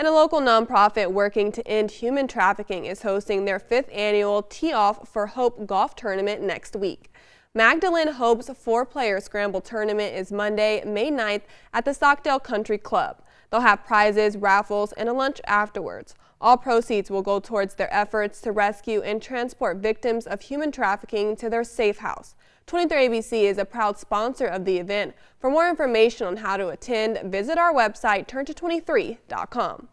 And a local nonprofit working to end human trafficking is hosting their fifth annual Tee Off for Hope golf tournament next week. Magdalene Hope's four-player scramble tournament is Monday, May 9th at the Stockdale Country Club. They'll have prizes, raffles, and a lunch afterwards. All proceeds will go towards their efforts to rescue and transport victims of human trafficking to their safe house. 23 ABC is a proud sponsor of the event. For more information on how to attend, visit our website turnto23.com.